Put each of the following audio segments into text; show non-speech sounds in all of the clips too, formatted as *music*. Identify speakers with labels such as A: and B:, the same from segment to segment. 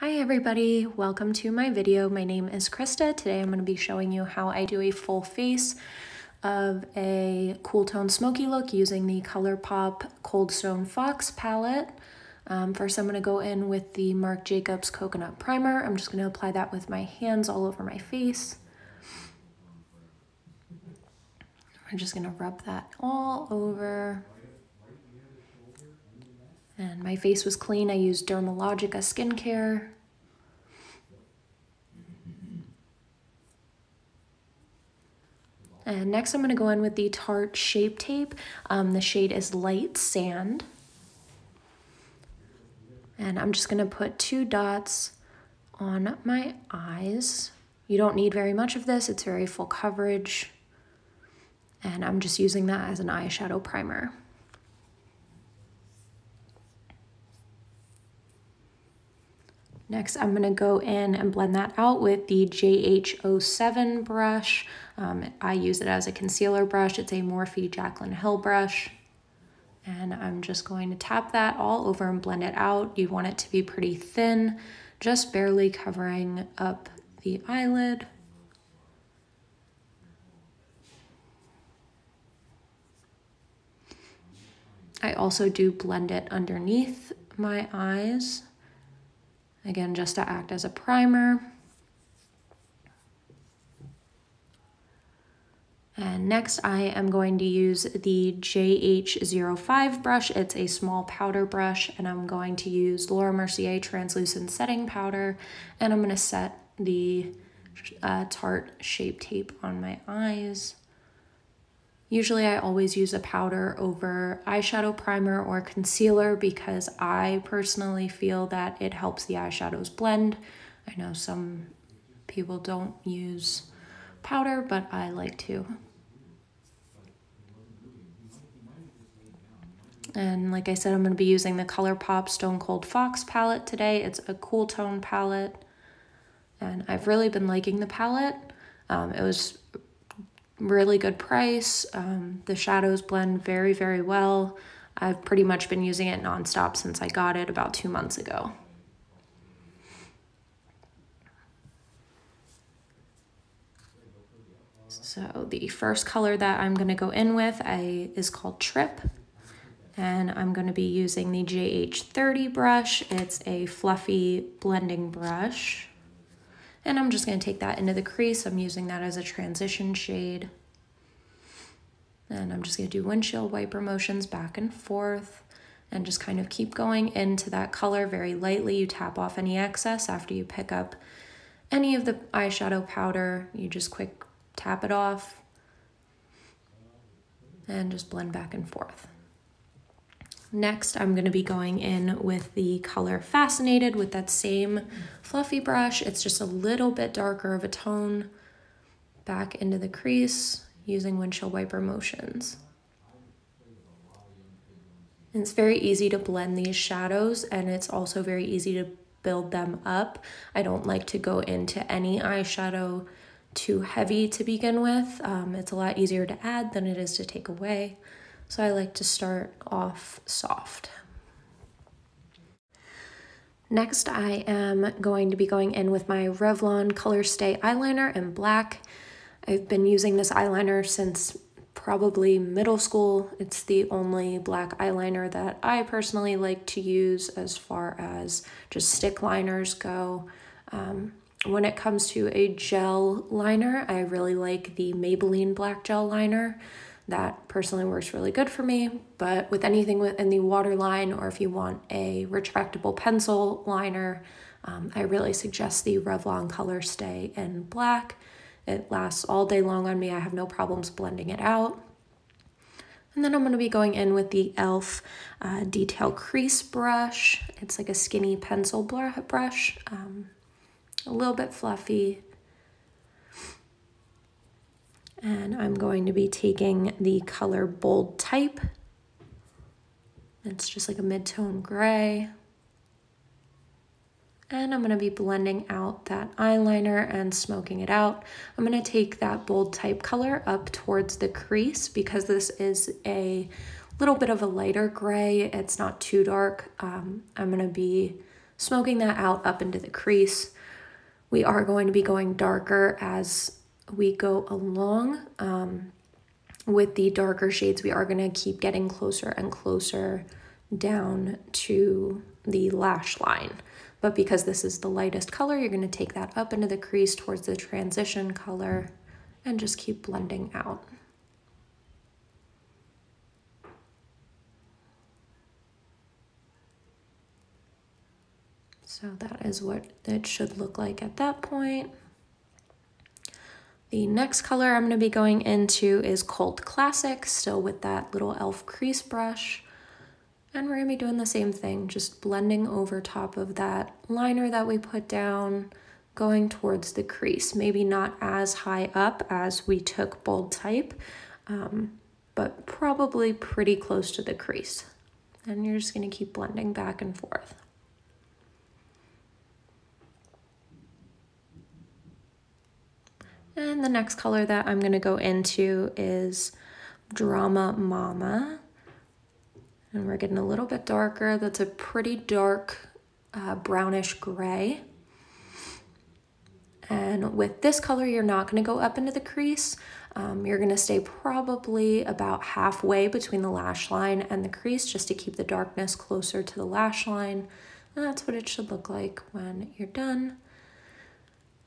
A: Hi everybody, welcome to my video. My name is Christa. Today I'm going to be showing you how I do a full face of a cool tone smoky look using the ColourPop Cold Stone Fox palette. Um, first I'm going to go in with the Marc Jacobs Coconut Primer. I'm just going to apply that with my hands all over my face. I'm just going to rub that all over. And my face was clean. I used Dermalogica skincare. And next I'm going to go in with the Tarte Shape Tape. Um, the shade is Light Sand. And I'm just going to put two dots on my eyes. You don't need very much of this. It's very full coverage. And I'm just using that as an eyeshadow primer. Next, I'm gonna go in and blend that out with the JH07 brush. Um, I use it as a concealer brush. It's a Morphe Jaclyn Hill brush. And I'm just going to tap that all over and blend it out. You want it to be pretty thin, just barely covering up the eyelid. I also do blend it underneath my eyes. Again, just to act as a primer. And next I am going to use the JH05 brush. It's a small powder brush and I'm going to use Laura Mercier translucent setting powder and I'm going to set the uh, Tarte Shape Tape on my eyes. Usually I always use a powder over eyeshadow primer or concealer because I personally feel that it helps the eyeshadows blend. I know some people don't use powder, but I like to. And like I said, I'm going to be using the ColourPop Stone Cold Fox palette today. It's a cool tone palette. And I've really been liking the palette. Um, it was really good price. Um, the shadows blend very, very well. I've pretty much been using it nonstop since I got it about two months ago. So the first color that I'm going to go in with I, is called Trip. And I'm going to be using the JH30 brush. It's a fluffy blending brush. And I'm just going to take that into the crease. I'm using that as a transition shade. And I'm just going to do windshield wiper motions back and forth and just kind of keep going into that color very lightly. You tap off any excess after you pick up any of the eyeshadow powder. You just quick tap it off and just blend back and forth. Next, I'm going to be going in with the color Fascinated with that same fluffy brush. It's just a little bit darker of a tone back into the crease using windshield wiper motions. And it's very easy to blend these shadows and it's also very easy to build them up. I don't like to go into any eyeshadow too heavy to begin with. Um, it's a lot easier to add than it is to take away. So I like to start off soft. Next, I am going to be going in with my Revlon Color Stay eyeliner in black. I've been using this eyeliner since probably middle school. It's the only black eyeliner that I personally like to use as far as just stick liners go. Um, when it comes to a gel liner, I really like the Maybelline Black Gel Liner. That personally works really good for me, but with anything in the waterline or if you want a retractable pencil liner, um, I really suggest the Revlon Color Stay in black. It lasts all day long on me. I have no problems blending it out. And then I'm going to be going in with the e.l.f. Uh, Detail Crease Brush. It's like a skinny pencil brush, um, a little bit fluffy, and I'm going to be taking the color Bold Type. It's just like a mid-tone gray. And I'm going to be blending out that eyeliner and smoking it out. I'm going to take that bold type color up towards the crease because this is a little bit of a lighter gray. It's not too dark. Um, I'm going to be smoking that out up into the crease. We are going to be going darker as we go along. Um, with the darker shades, we are going to keep getting closer and closer down to the lash line. But because this is the lightest color, you're going to take that up into the crease towards the transition color and just keep blending out. So that is what it should look like at that point. The next color I'm going to be going into is Cult Classic, still with that little e.l.f. crease brush. And we're going to be doing the same thing, just blending over top of that liner that we put down, going towards the crease. Maybe not as high up as we took Bold Type, um, but probably pretty close to the crease. And you're just going to keep blending back and forth. And the next color that I'm gonna go into is Drama Mama. And we're getting a little bit darker. That's a pretty dark uh, brownish gray. And with this color, you're not gonna go up into the crease. Um, you're gonna stay probably about halfway between the lash line and the crease just to keep the darkness closer to the lash line. And that's what it should look like when you're done.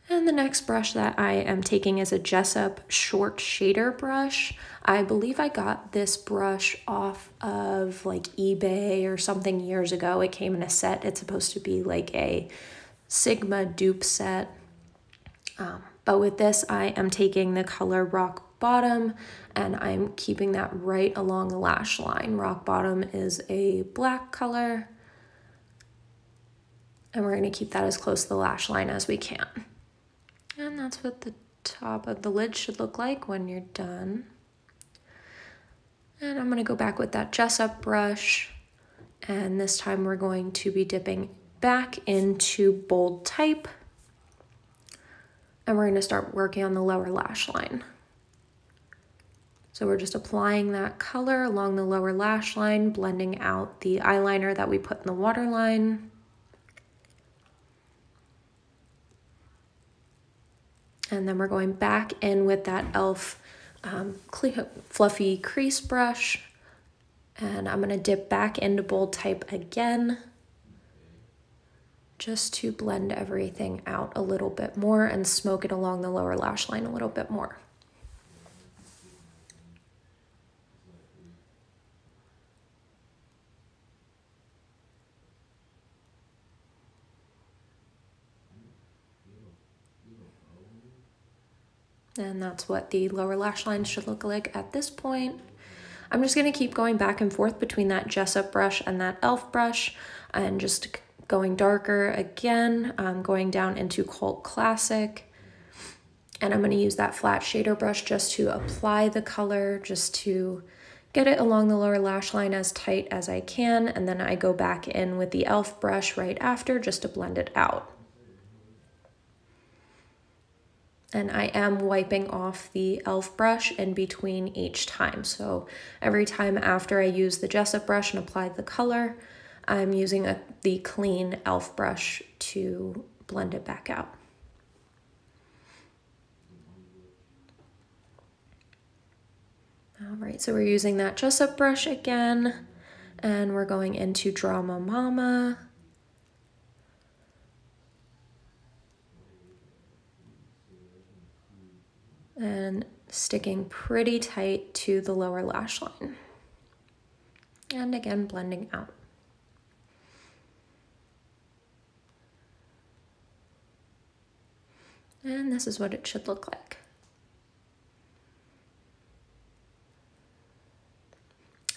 A: And the next brush that I am taking is a Jessup short shader brush. I believe I got this brush off of like eBay or something years ago. It came in a set. It's supposed to be like a Sigma dupe set. Um, but with this, I am taking the color Rock Bottom and I'm keeping that right along the lash line. Rock Bottom is a black color and we're going to keep that as close to the lash line as we can. And that's what the top of the lid should look like when you're done. And I'm gonna go back with that Jessup brush. And this time we're going to be dipping back into bold type. And we're gonna start working on the lower lash line. So we're just applying that color along the lower lash line, blending out the eyeliner that we put in the waterline. And then we're going back in with that e.l.f. Um, fluffy crease brush. And I'm gonna dip back into bold type again just to blend everything out a little bit more and smoke it along the lower lash line a little bit more. And that's what the lower lash line should look like at this point. I'm just gonna keep going back and forth between that Jessup brush and that e.l.f. brush and just going darker again, um, going down into Cult Classic. And I'm gonna use that flat shader brush just to apply the color, just to get it along the lower lash line as tight as I can. And then I go back in with the e.l.f. brush right after just to blend it out. And I am wiping off the e.l.f. brush in between each time. So every time after I use the Jessup brush and apply the color, I'm using a, the clean e.l.f. brush to blend it back out. All right, so we're using that Jessup brush again, and we're going into Drama Mama. And sticking pretty tight to the lower lash line. And again, blending out. And this is what it should look like.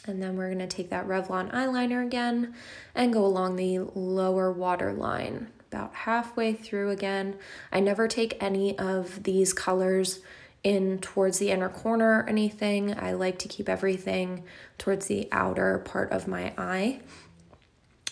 A: And then we're gonna take that Revlon eyeliner again and go along the lower waterline, about halfway through again. I never take any of these colors in towards the inner corner or anything. I like to keep everything towards the outer part of my eye.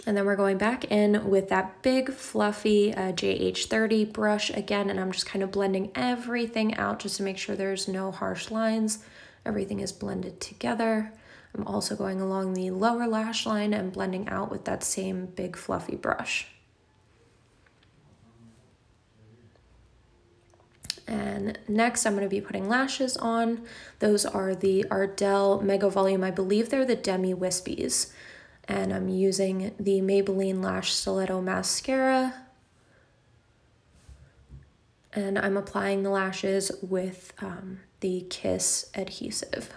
A: And then we're going back in with that big fluffy uh, JH30 brush again, and I'm just kind of blending everything out just to make sure there's no harsh lines. Everything is blended together. I'm also going along the lower lash line and blending out with that same big fluffy brush. And next I'm going to be putting lashes on. Those are the Ardell Mega Volume. I believe they're the Demi Wispies. And I'm using the Maybelline Lash Stiletto Mascara. And I'm applying the lashes with um, the Kiss adhesive.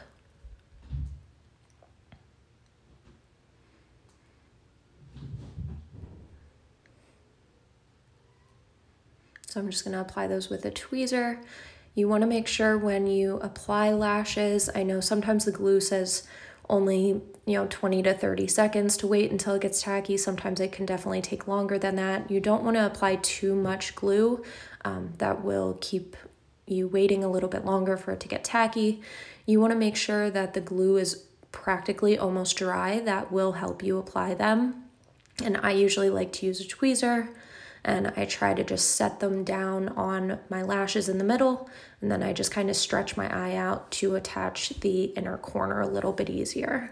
A: So I'm just gonna apply those with a tweezer. You wanna make sure when you apply lashes, I know sometimes the glue says only, you know, 20 to 30 seconds to wait until it gets tacky. Sometimes it can definitely take longer than that. You don't wanna apply too much glue. Um, that will keep you waiting a little bit longer for it to get tacky. You wanna make sure that the glue is practically almost dry. That will help you apply them. And I usually like to use a tweezer and I try to just set them down on my lashes in the middle and then I just kind of stretch my eye out to attach the inner corner a little bit easier.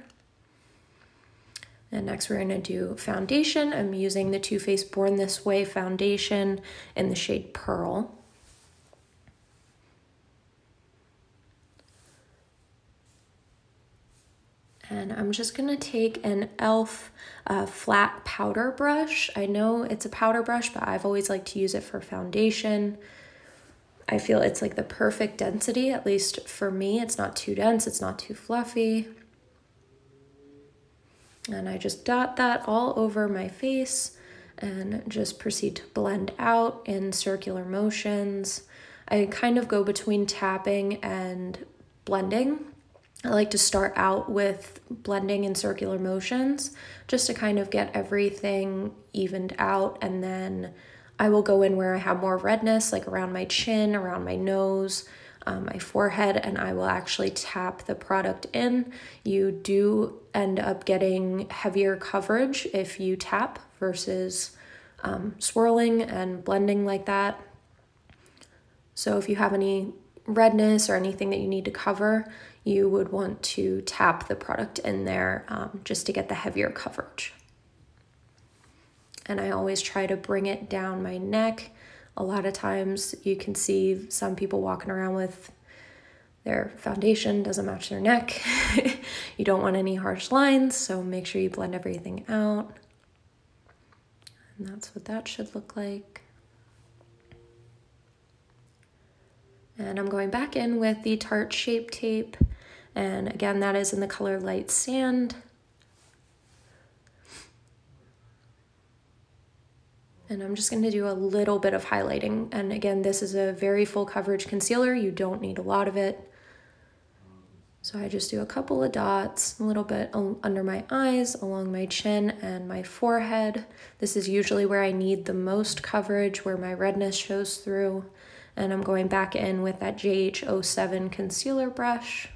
A: And next we're gonna do foundation. I'm using the Too Faced Born This Way foundation in the shade Pearl. And I'm just gonna take an e.l.f. Uh, flat powder brush. I know it's a powder brush, but I've always liked to use it for foundation. I feel it's like the perfect density, at least for me. It's not too dense, it's not too fluffy. And I just dot that all over my face and just proceed to blend out in circular motions. I kind of go between tapping and blending I like to start out with blending in circular motions just to kind of get everything evened out and then I will go in where I have more redness like around my chin, around my nose, um, my forehead and I will actually tap the product in. You do end up getting heavier coverage if you tap versus um, swirling and blending like that. So if you have any redness or anything that you need to cover, you would want to tap the product in there um, just to get the heavier coverage. And I always try to bring it down my neck. A lot of times you can see some people walking around with their foundation doesn't match their neck. *laughs* you don't want any harsh lines, so make sure you blend everything out. And that's what that should look like. And I'm going back in with the Tarte Shape Tape and again, that is in the color Light Sand. And I'm just going to do a little bit of highlighting. And again, this is a very full coverage concealer. You don't need a lot of it. So I just do a couple of dots, a little bit under my eyes, along my chin and my forehead. This is usually where I need the most coverage, where my redness shows through. And I'm going back in with that JH07 concealer brush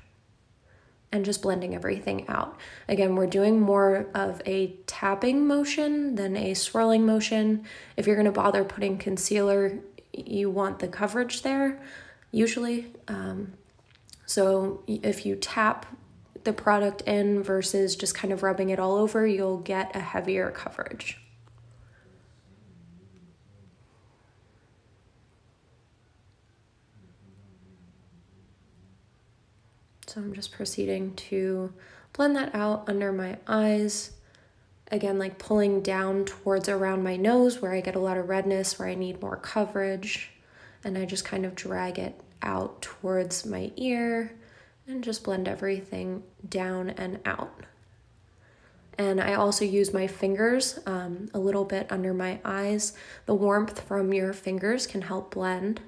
A: and just blending everything out. Again, we're doing more of a tapping motion than a swirling motion. If you're gonna bother putting concealer, you want the coverage there, usually. Um, so if you tap the product in versus just kind of rubbing it all over, you'll get a heavier coverage. So I'm just proceeding to blend that out under my eyes. Again, like pulling down towards around my nose where I get a lot of redness, where I need more coverage. And I just kind of drag it out towards my ear and just blend everything down and out. And I also use my fingers um, a little bit under my eyes. The warmth from your fingers can help blend.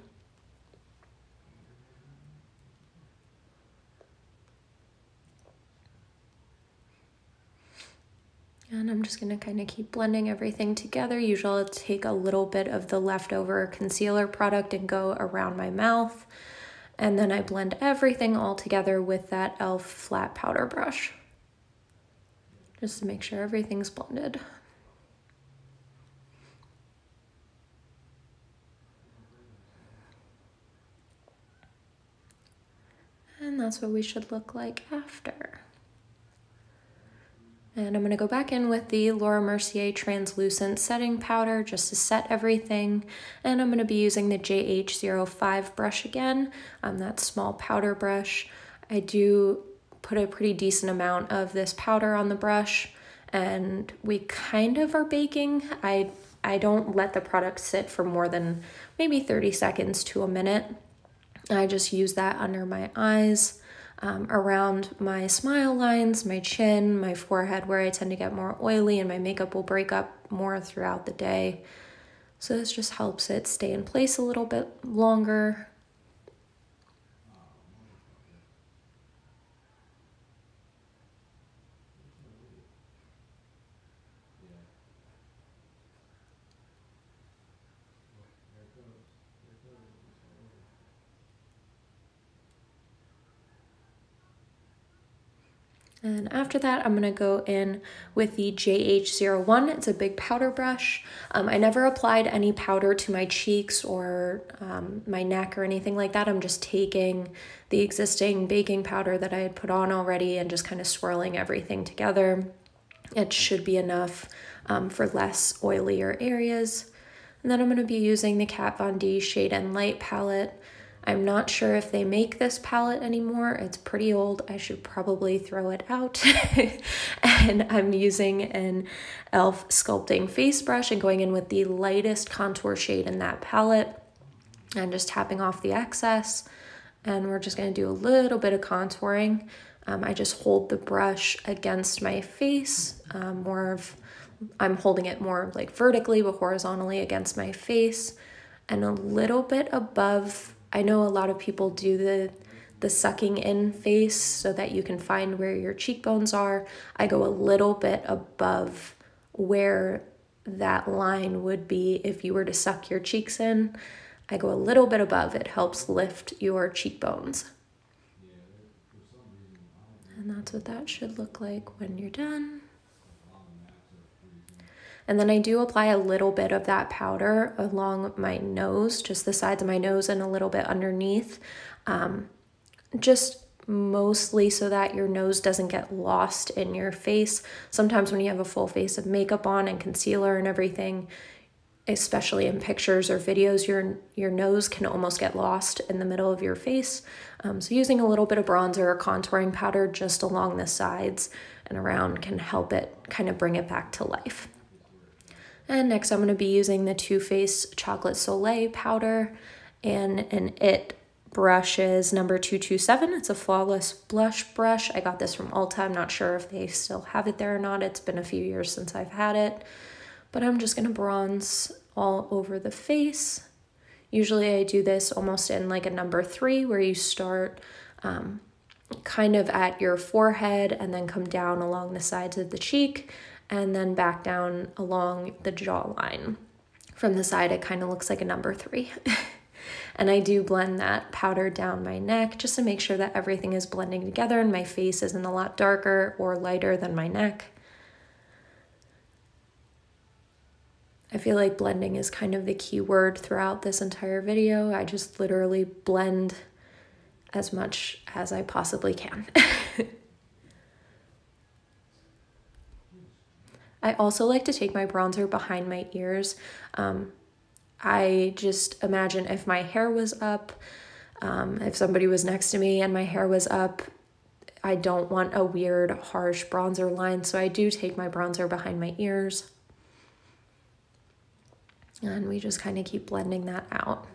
A: And I'm just gonna kind of keep blending everything together. Usually I'll take a little bit of the leftover concealer product and go around my mouth. And then I blend everything all together with that e.l.f. flat powder brush. Just to make sure everything's blended. And that's what we should look like after. And I'm going to go back in with the Laura Mercier Translucent Setting Powder just to set everything. And I'm going to be using the JH05 brush again, um, that small powder brush. I do put a pretty decent amount of this powder on the brush and we kind of are baking. I, I don't let the product sit for more than maybe 30 seconds to a minute. I just use that under my eyes um, around my smile lines, my chin, my forehead, where I tend to get more oily and my makeup will break up more throughout the day. So this just helps it stay in place a little bit longer And after that, I'm gonna go in with the JH01. It's a big powder brush. Um, I never applied any powder to my cheeks or um, my neck or anything like that. I'm just taking the existing baking powder that I had put on already and just kind of swirling everything together. It should be enough um, for less oilier areas. And then I'm gonna be using the Kat Von D Shade and Light palette. I'm not sure if they make this palette anymore. It's pretty old. I should probably throw it out. *laughs* and I'm using an e.l.f. sculpting face brush and going in with the lightest contour shade in that palette and just tapping off the excess. And we're just gonna do a little bit of contouring. Um, I just hold the brush against my face, um, more of, I'm holding it more like vertically but horizontally against my face and a little bit above I know a lot of people do the the sucking in face so that you can find where your cheekbones are. I go a little bit above where that line would be if you were to suck your cheeks in. I go a little bit above. It helps lift your cheekbones. And that's what that should look like when you're done. And then I do apply a little bit of that powder along my nose, just the sides of my nose and a little bit underneath. Um, just mostly so that your nose doesn't get lost in your face. Sometimes when you have a full face of makeup on and concealer and everything, especially in pictures or videos, your, your nose can almost get lost in the middle of your face. Um, so using a little bit of bronzer or contouring powder just along the sides and around can help it kind of bring it back to life. And next I'm going to be using the Too Faced Chocolate Soleil powder and an IT brush is number 227. It's a flawless blush brush. I got this from Ulta. I'm not sure if they still have it there or not. It's been a few years since I've had it. But I'm just going to bronze all over the face. Usually I do this almost in like a number three where you start um, kind of at your forehead and then come down along the sides of the cheek and then back down along the jawline. From the side, it kind of looks like a number three. *laughs* and I do blend that powder down my neck just to make sure that everything is blending together and my face isn't a lot darker or lighter than my neck. I feel like blending is kind of the key word throughout this entire video. I just literally blend as much as I possibly can. *laughs* I also like to take my bronzer behind my ears. Um, I just imagine if my hair was up, um, if somebody was next to me and my hair was up, I don't want a weird, harsh bronzer line, so I do take my bronzer behind my ears. And we just kind of keep blending that out.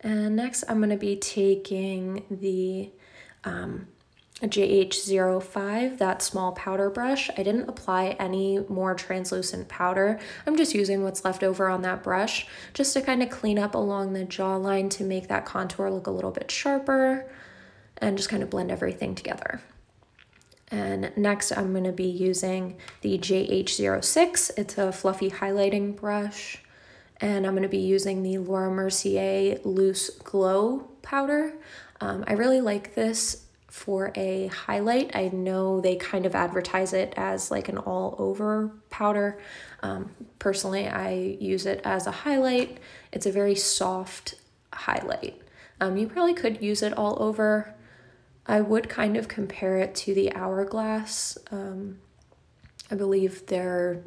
A: And next I'm going to be taking the um, JH05, that small powder brush. I didn't apply any more translucent powder. I'm just using what's left over on that brush just to kind of clean up along the jawline to make that contour look a little bit sharper and just kind of blend everything together. And next I'm going to be using the JH06. It's a fluffy highlighting brush and I'm going to be using the Laura Mercier Loose Glow Powder. Um, I really like this for a highlight. I know they kind of advertise it as like an all over powder. Um, personally, I use it as a highlight. It's a very soft highlight. Um, you probably could use it all over. I would kind of compare it to the Hourglass. Um, I believe they're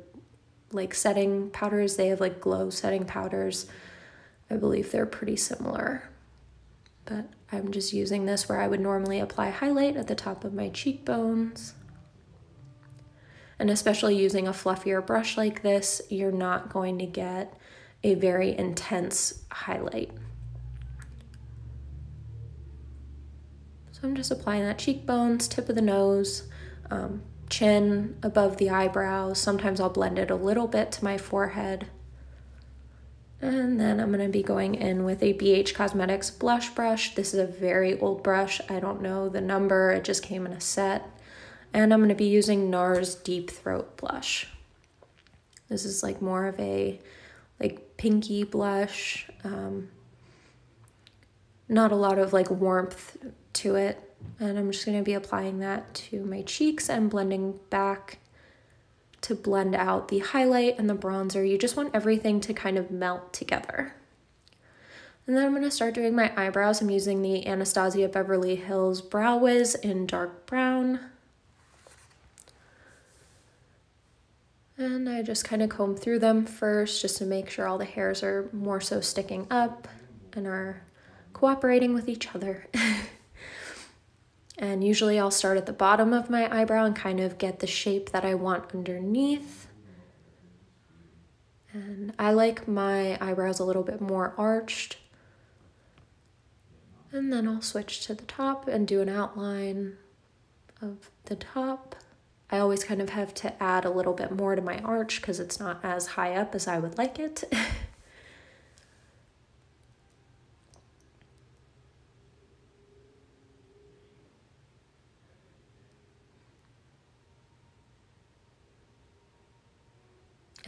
A: like setting powders. They have like glow setting powders. I believe they're pretty similar. But I'm just using this where I would normally apply highlight at the top of my cheekbones. And especially using a fluffier brush like this, you're not going to get a very intense highlight. So I'm just applying that cheekbones, tip of the nose, um, chin, above the eyebrows. Sometimes I'll blend it a little bit to my forehead. And then I'm going to be going in with a BH Cosmetics blush brush. This is a very old brush. I don't know the number. It just came in a set. And I'm going to be using NARS Deep Throat Blush. This is like more of a like pinky blush. Um, not a lot of like warmth to it. And I'm just going to be applying that to my cheeks and blending back to blend out the highlight and the bronzer. You just want everything to kind of melt together. And then I'm going to start doing my eyebrows. I'm using the Anastasia Beverly Hills Brow Wiz in dark brown. And I just kind of comb through them first just to make sure all the hairs are more so sticking up and are cooperating with each other. *laughs* And usually I'll start at the bottom of my eyebrow and kind of get the shape that I want underneath. And I like my eyebrows a little bit more arched. And then I'll switch to the top and do an outline of the top. I always kind of have to add a little bit more to my arch because it's not as high up as I would like it. *laughs*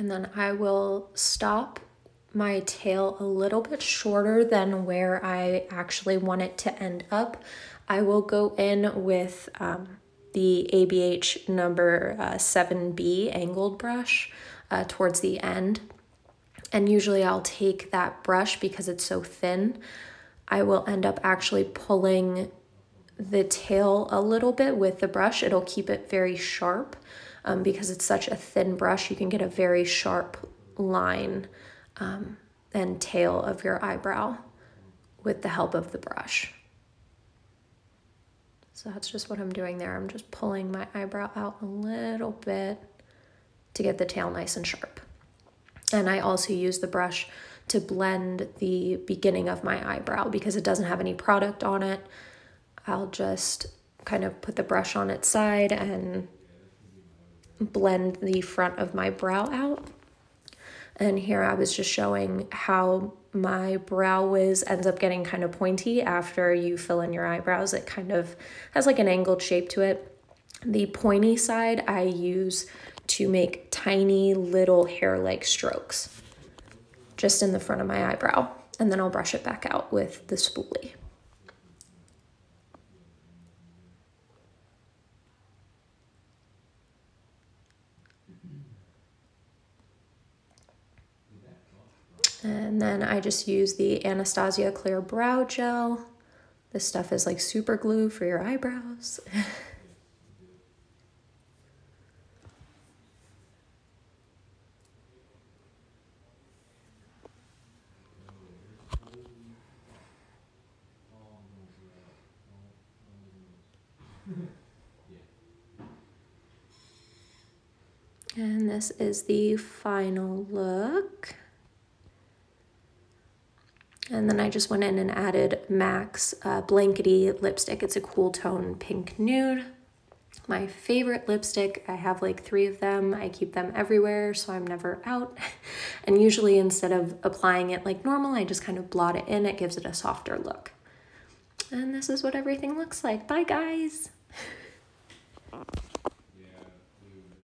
A: And then I will stop my tail a little bit shorter than where I actually want it to end up. I will go in with um, the ABH number uh, 7B angled brush uh, towards the end. And usually I'll take that brush because it's so thin. I will end up actually pulling the tail a little bit with the brush. It'll keep it very sharp um, because it's such a thin brush, you can get a very sharp line um, and tail of your eyebrow with the help of the brush. So that's just what I'm doing there. I'm just pulling my eyebrow out a little bit to get the tail nice and sharp. And I also use the brush to blend the beginning of my eyebrow because it doesn't have any product on it. I'll just kind of put the brush on its side and blend the front of my brow out. And here I was just showing how my brow wiz ends up getting kind of pointy after you fill in your eyebrows. It kind of has like an angled shape to it. The pointy side I use to make tiny little hair-like strokes just in the front of my eyebrow. And then I'll brush it back out with the spoolie. And then I just use the Anastasia Clear Brow Gel. This stuff is like super glue for your eyebrows. *laughs* And this is the final look. And then I just went in and added MAC's uh, Blankety lipstick. It's a cool tone pink nude. My favorite lipstick, I have like three of them. I keep them everywhere so I'm never out. *laughs* and usually instead of applying it like normal, I just kind of blot it in. It gives it a softer look. And this is what everything looks like. Bye guys! *laughs*